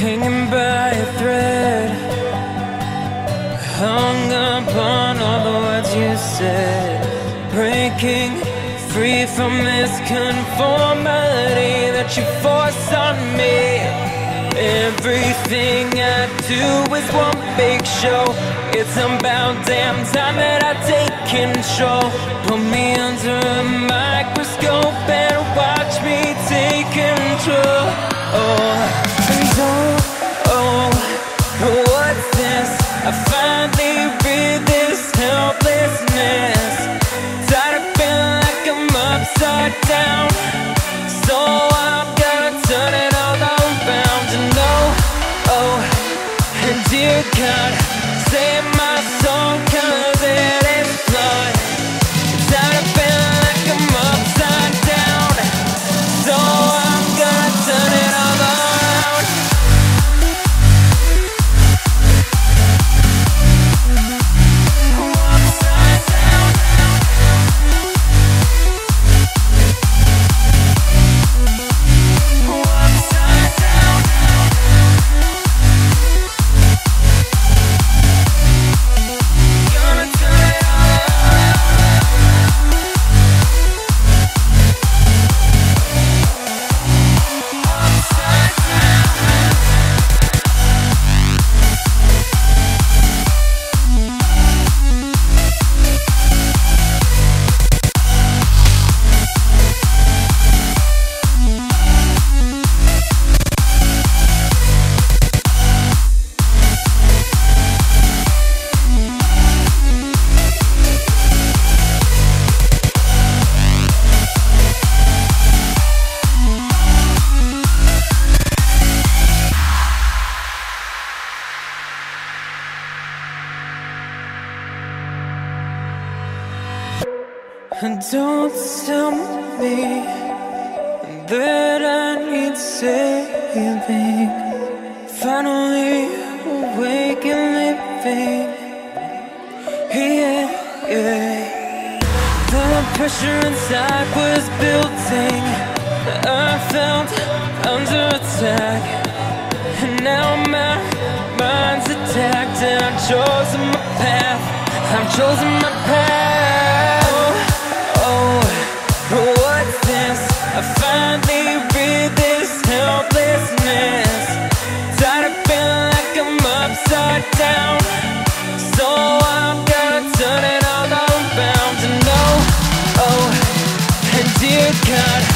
hanging by a thread Hung upon all the words you said Breaking free from this conformity That you force on me. Everything I do is one big show. It's about damn time that I take control. Put me under a microscope I finally read this helplessness. Tired of feeling like I'm upside down don't tell me that I need saving. Finally awake and living. Yeah, yeah. The pressure inside was building. I felt under attack. And now my mind's attacked. And I've chosen my path. I've chosen my path. could cut